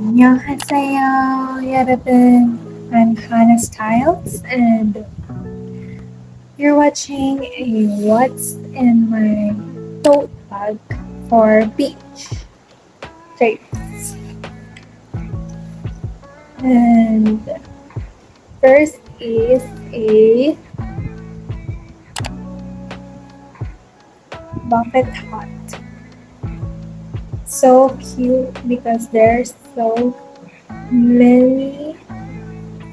안녕하세요, 여러분. I'm Hannah Styles, and you're watching a What's in My Tote Bag for Beach Trips. And first is a bucket hat so cute because there's so many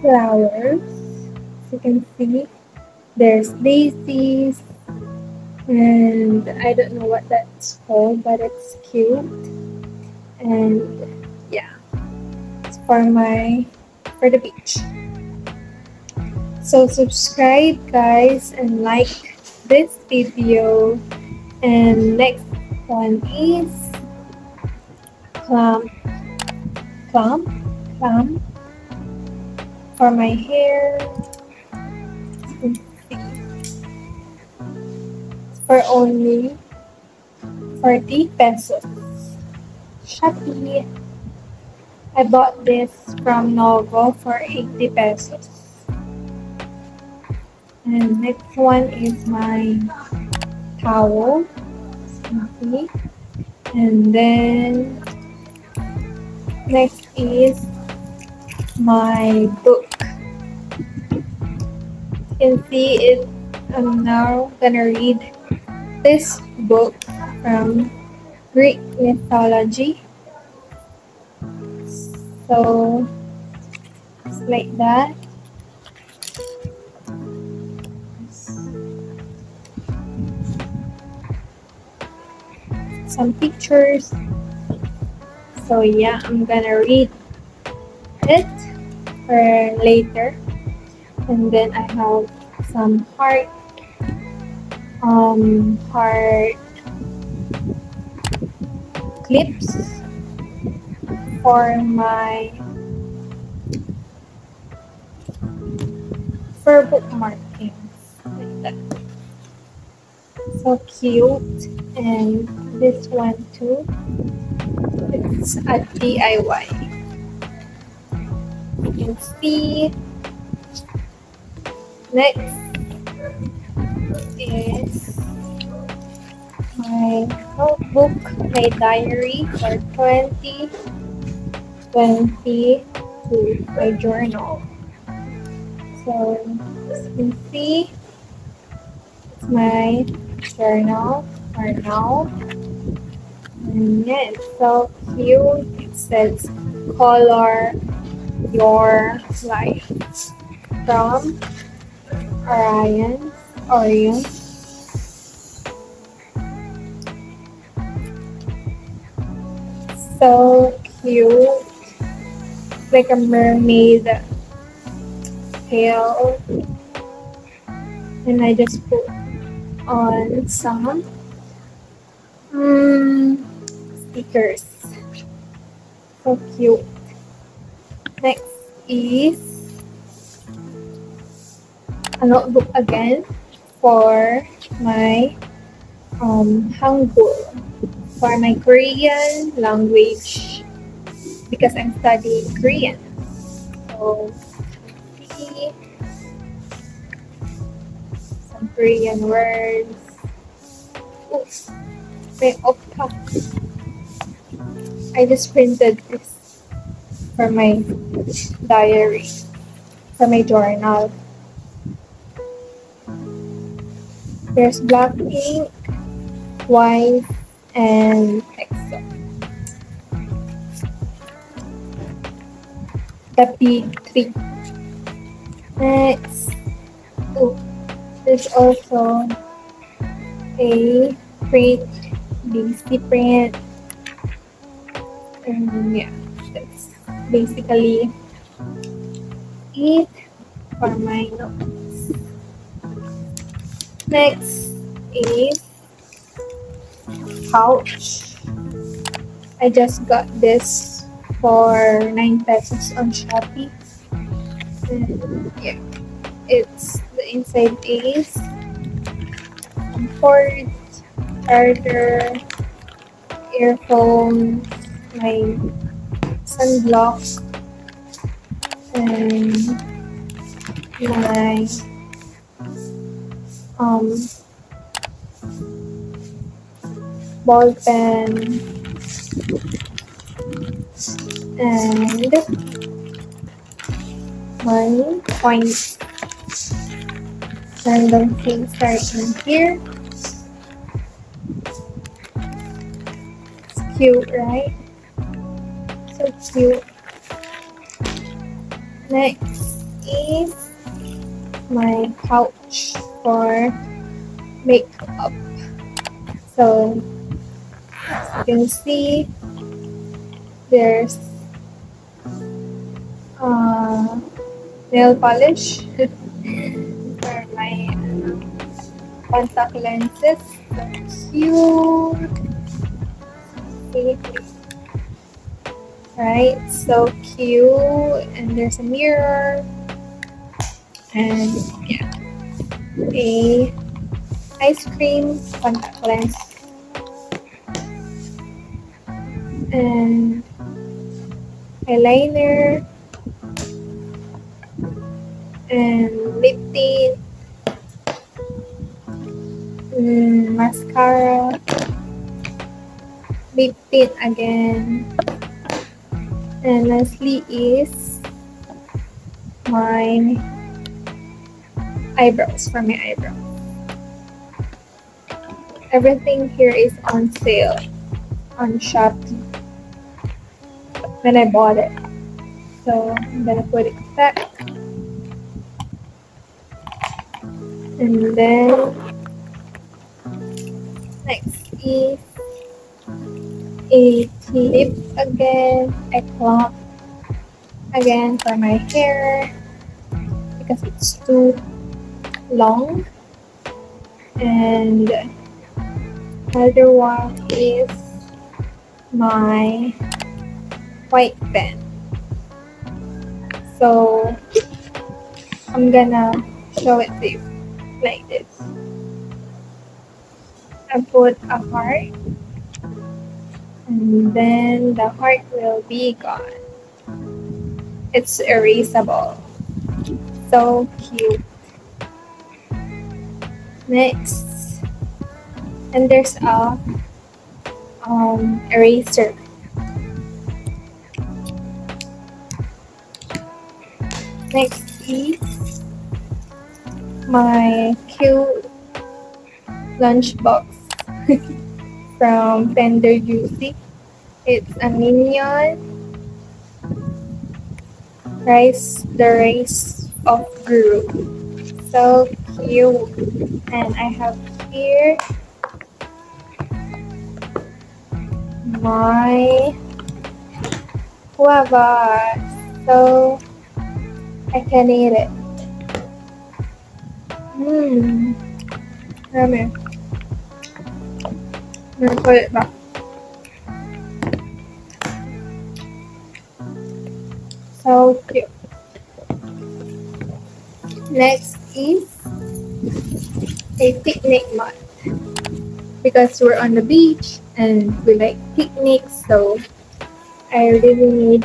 flowers. As you can see, there's daisies, and I don't know what that's called, but it's cute. And yeah, it's for my for the beach. So subscribe, guys, and like this video. And next one is clam clam clam for my hair. For only 40 pesos. Shopee. I bought this from Novo for 80 pesos. And next one is my towel. And then next is my book. You can see it um, I'm now. Gonna read this book from Greek mythology. So it's like that. Some pictures so yeah i'm gonna read it for later. And then i have some heart um heart clips for my for bookmarkings like that so cute. And this one too it's a DIY you can see next is my notebook my diary for 2022 my journal. So as you can see it's my journal for now and it's so cute. It says color your life from Orion. Orion. So cute. Like a mermaid tail. And I just put on some um, stickers. So cute. Next is a notebook again for my um, Hangul, for my Korean language because I'm studying Korean. So, some Korean words. Oops, may opta. I just printed this for my diary, for my journal. There's BLACKPINK, white, and EXO. The big three. Next, oh, there's also a print, BC print, and yeah, that's basically it for my notes. Next is pouch. I just got this for 9 pesos on Shopee. And yeah, it's the inside is cord, charger, earphones, my sunblock and my um ball pen and my points random things are in here. It's cute right cute next is my pouch for makeup so as you can see there's uh, nail polish for my contact lenses. So cute right so cute and there's a mirror and yeah. A ice cream contact lens and eyeliner. And lip tint. Mm, mascara. Lip tint again and lastly is my eyebrows for my eyebrows everything here is on sale on Shopee when I bought it. So I'm gonna put it back. And then next is a clip again, a cloth again for my hair because it's too long and other one is my white pen. So I'm gonna show it to you like this. I put a heart and then the heart will be gone. It's erasable. So cute. Next, and there's a um, eraser. Next is my cute lunchbox from Tender Juicy. It's a minion rice, the race of Guru. So cute. And I have here my guava. So I can eat it. Mmm. Yummy. I'm gonna put it back. So cute. Next is a picnic mat because we're on the beach and we like picnics so I really need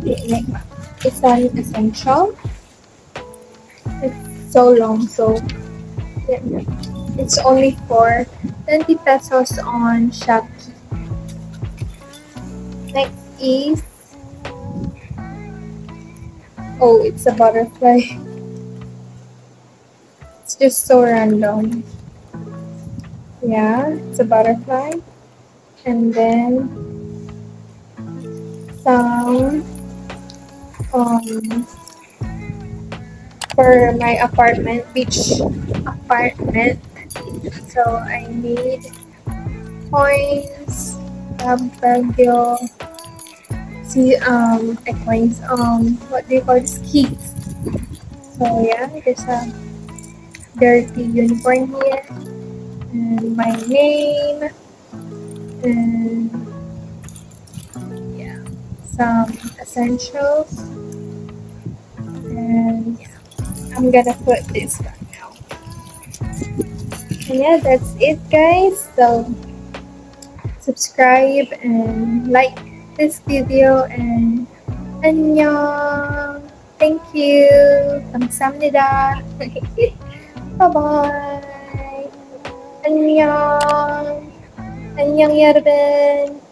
picnic mat. It's an essential. It's so long so yeah. It's only for 20 pesos on Shopee. Next is Oh, it's a butterfly. It's just so random. Yeah, it's a butterfly. And then some um for my apartment, beach apartment. So I need coins, bagyo, see um coins, um what do you call this? Keys. So yeah there's a dirty unicorn here and my name and yeah some essentials and yeah i'm gonna put this back and yeah that's it guys so subscribe and like this video and 안녕. Thank you. 감사합니다. bye bye. 안녕. 안녕 여러분.